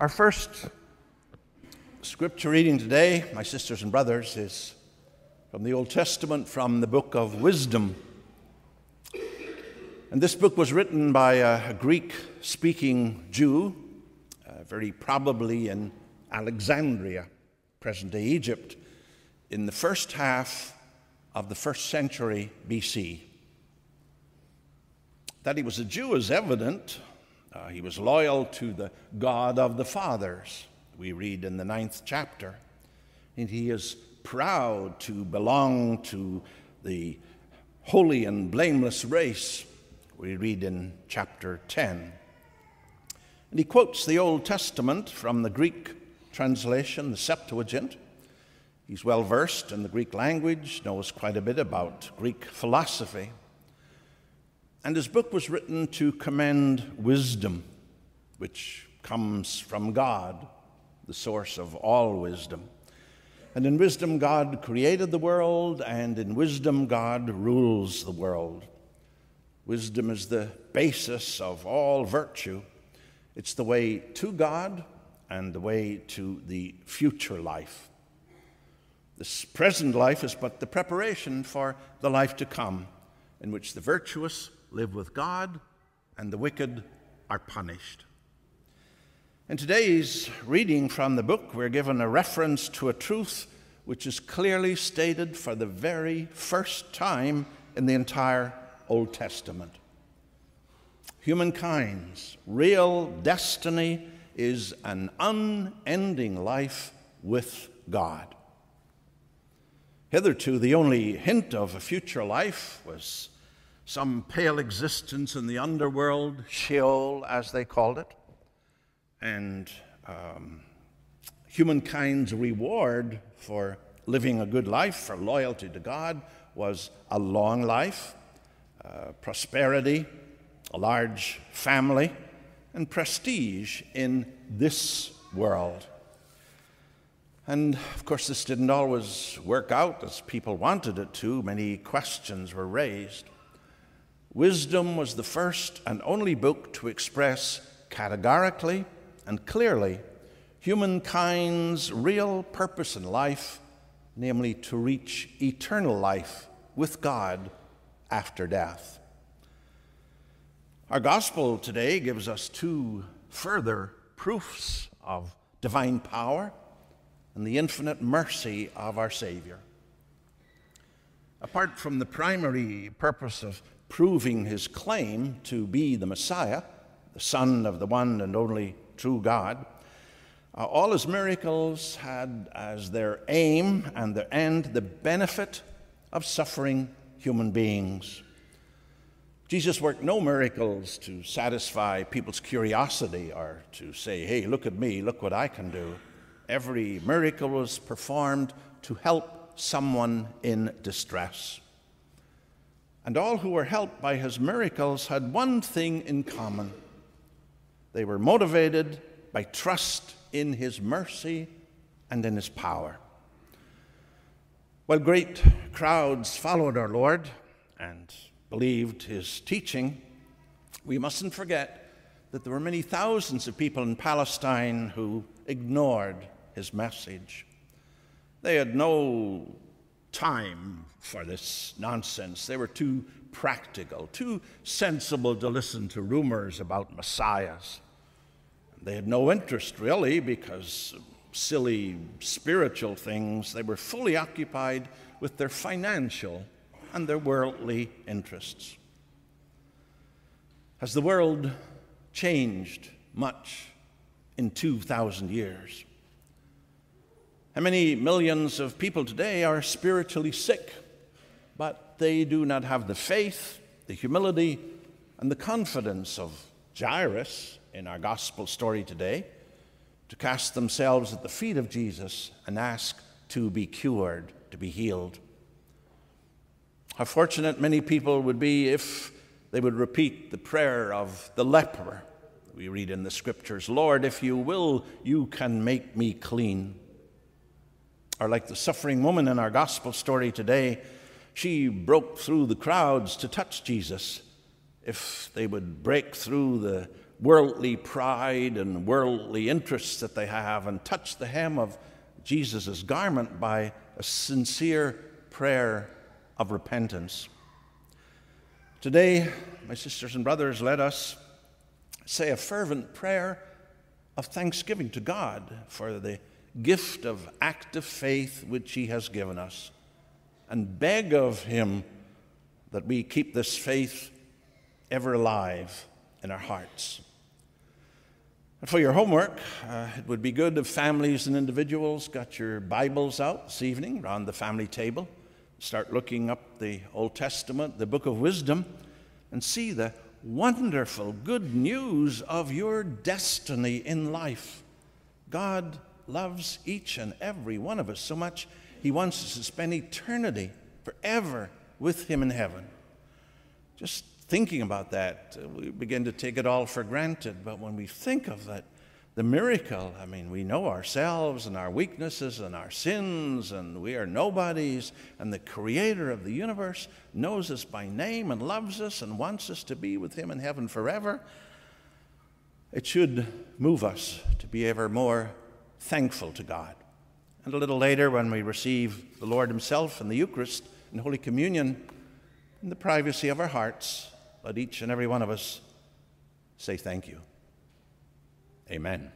Our first scripture reading today, my sisters and brothers, is from the Old Testament, from the book of Wisdom. And this book was written by a Greek speaking Jew, uh, very probably in Alexandria, present day Egypt, in the first half of the first century BC. That he was a Jew is evident uh, he was loyal to the God of the fathers, we read in the ninth chapter. And he is proud to belong to the holy and blameless race, we read in chapter 10. And he quotes the Old Testament from the Greek translation, the Septuagint. He's well versed in the Greek language, knows quite a bit about Greek philosophy. And his book was written to commend wisdom, which comes from God, the source of all wisdom. And in wisdom, God created the world, and in wisdom, God rules the world. Wisdom is the basis of all virtue. It's the way to God and the way to the future life. This present life is but the preparation for the life to come, in which the virtuous live with God, and the wicked are punished. In today's reading from the book, we're given a reference to a truth which is clearly stated for the very first time in the entire Old Testament. Humankind's real destiny is an unending life with God. Hitherto, the only hint of a future life was some pale existence in the underworld, Sheol, as they called it. And um, humankind's reward for living a good life, for loyalty to God, was a long life, uh, prosperity, a large family, and prestige in this world. And of course, this didn't always work out as people wanted it to. Many questions were raised. Wisdom was the first and only book to express categorically and clearly humankind's real purpose in life, namely to reach eternal life with God after death. Our gospel today gives us two further proofs of divine power and the infinite mercy of our Savior. Apart from the primary purpose of proving his claim to be the Messiah, the Son of the one and only true God. Uh, all his miracles had as their aim and their end the benefit of suffering human beings. Jesus worked no miracles to satisfy people's curiosity or to say, hey, look at me, look what I can do. Every miracle was performed to help someone in distress. And all who were helped by his miracles had one thing in common they were motivated by trust in his mercy and in his power. While great crowds followed our Lord and believed his teaching, we mustn't forget that there were many thousands of people in Palestine who ignored his message. They had no time for this nonsense. They were too practical, too sensible to listen to rumors about messiahs. They had no interest, really, because silly spiritual things. They were fully occupied with their financial and their worldly interests. Has the world changed much in 2,000 years? How many millions of people today are spiritually sick, but they do not have the faith, the humility, and the confidence of Jairus in our gospel story today to cast themselves at the feet of Jesus and ask to be cured, to be healed? How fortunate many people would be if they would repeat the prayer of the leper. We read in the scriptures, Lord, if you will, you can make me clean or like the suffering woman in our gospel story today, she broke through the crowds to touch Jesus. If they would break through the worldly pride and worldly interests that they have and touch the hem of Jesus' garment by a sincere prayer of repentance. Today, my sisters and brothers, let us say a fervent prayer of thanksgiving to God for the gift of active faith which He has given us and beg of Him that we keep this faith ever alive in our hearts. And for your homework, uh, it would be good if families and individuals got your Bibles out this evening around the family table. Start looking up the Old Testament, the book of wisdom, and see the wonderful good news of your destiny in life. God loves each and every one of us so much, He wants us to spend eternity forever with Him in heaven. Just thinking about that, uh, we begin to take it all for granted. But when we think of that, the miracle, I mean, we know ourselves and our weaknesses and our sins, and we are nobodies, and the creator of the universe knows us by name and loves us and wants us to be with him in heaven forever. It should move us to be ever more thankful to God. And a little later, when we receive the Lord Himself in the Eucharist and Holy Communion, in the privacy of our hearts, let each and every one of us say thank you. Amen.